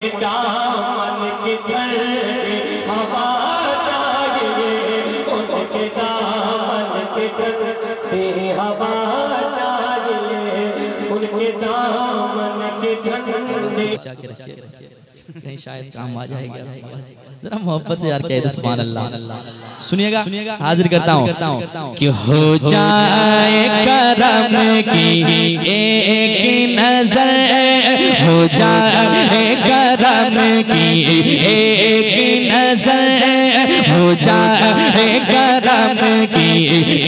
दामन की ठंडी हवा चाहिए उनके दामन की ठंडी हवा चाहिए उनके दामन की रखिए। कहीं शायद काम आ जाएगा। जरा मोहब्बत से यार कह दो सुभान अल्लाह सुनिएगा सुनिएगा, हाजिर करता हूँ कि हो जाए करम की एक नज़र, हो जाए करम की एक नज़र हो जाए करम की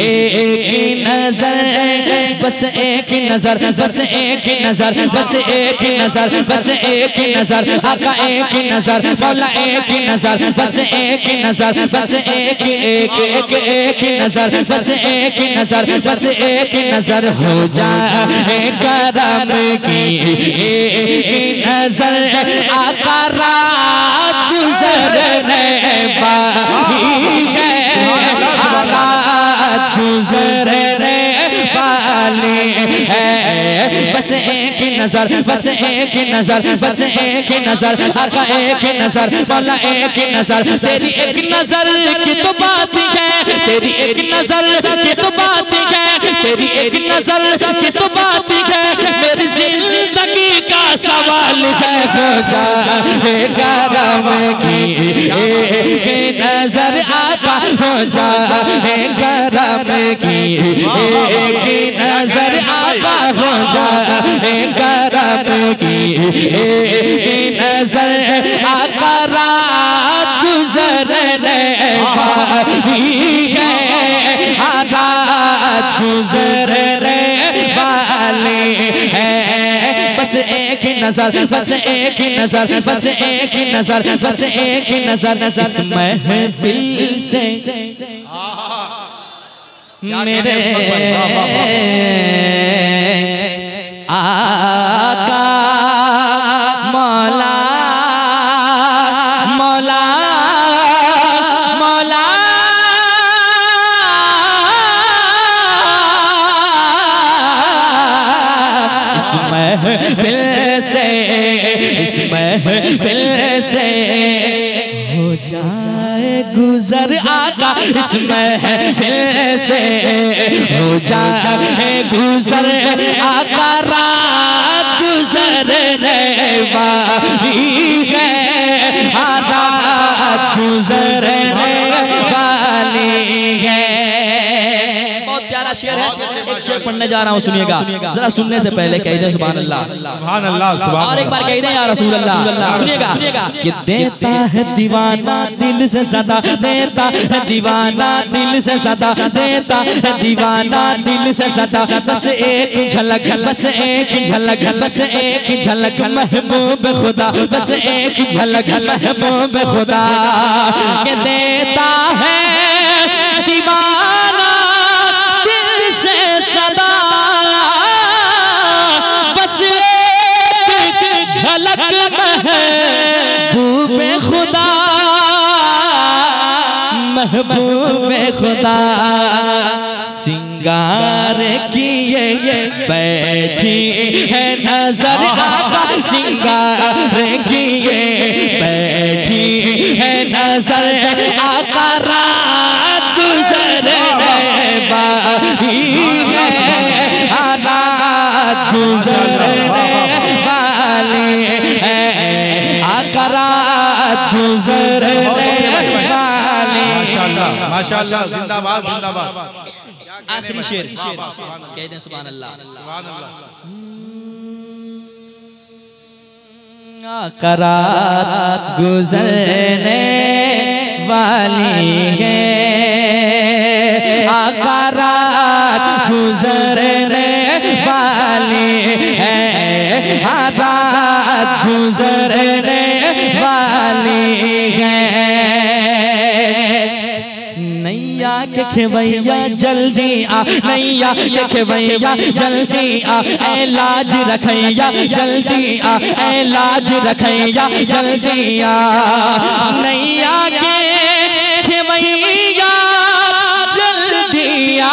एक नज़र बस एक नज़र बस एक नज़र बस एक नज़र बस एक नज़र आका एक नज़र मौला एक नज़र बस एक नज़र बस एक एक एक एक नज़र बस एक नज़र बस एक नज़र हो जाए करम की नज़र आका रात गुजरने वाली है है बस एक नज़र बस एक नज़र बस एक नज़र आका एक नज़र मौला एक नज़र तेरी एक नज़र की तो बात है तेरी एक नज़र की तो बात है तेरी एक नज़र की तो बात है सवाल है जाए करम की नज़र आका हो जाए करम नज़र आका हो जाए करम की नज़र आका रात गुजरने वाली है बस एक ही नज़र बस एक ही नज़र बस एक ही नज़र बस एक ही नज़र इस महफिल से। मेरे से इस महफिल से हो जाए गुजर आका इस महफिल से हो जाए गुजर आका, रात गुजरने वाली है, रात गुजरने प्यारा शेर है? एक शेर पढ़ने जा रहा हूँ सुनिएगा। जरा सुनने से पहले कह दे सुभान अल्लाह सुभान अल्लाह सुभान और एक बार कह दें या रसूल अल्लाह सुनिएगा। कि देता है दीवाना दिल से सदा देता है दीवाना दिल से सदा देता है दीवाना दिल से सदा। बस एक झलक बस एक झलक बस एक झलक महबूब खुदा। बस एक झलक महबूब खुदा। के देता है दीवाना महबूब खुदा सिंगार किए बैठी है नज़र आका सिंगार किए बैठी है नज़र आका रात गुजरने वाली है। रात गुजरने वाली है। आका रात गुजरने वाली माशाल्लाह जिंदाबाद जिंदाबाद। आखिरी शेर। कह दें सुभान अल्लाह सुभान अल्लाह करात गुजरने वाली है। आकारात गुजरने के खेवैया, जल्दी आ, नैया के खेवैया, जल्दी आ, ऐ लाज रखैया, जल्दी आ, ऐ लाज रखैया, जल्दी आ। नैया के खेवैया, जल्दी आ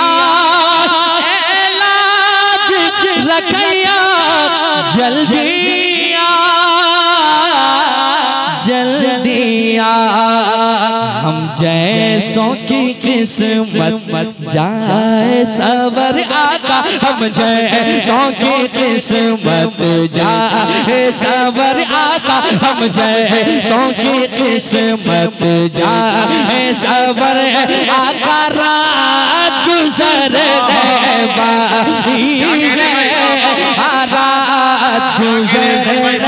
लाज रखैया, जल्दी जल्दी आ। हम जय जैसों की किस्मत जाए सबर आका, हम जैसों की किस्मत जाए सबर आका, हम जैसों की किस्मत जाए सबर आका, रात गुजर बाई है, रात गुजरने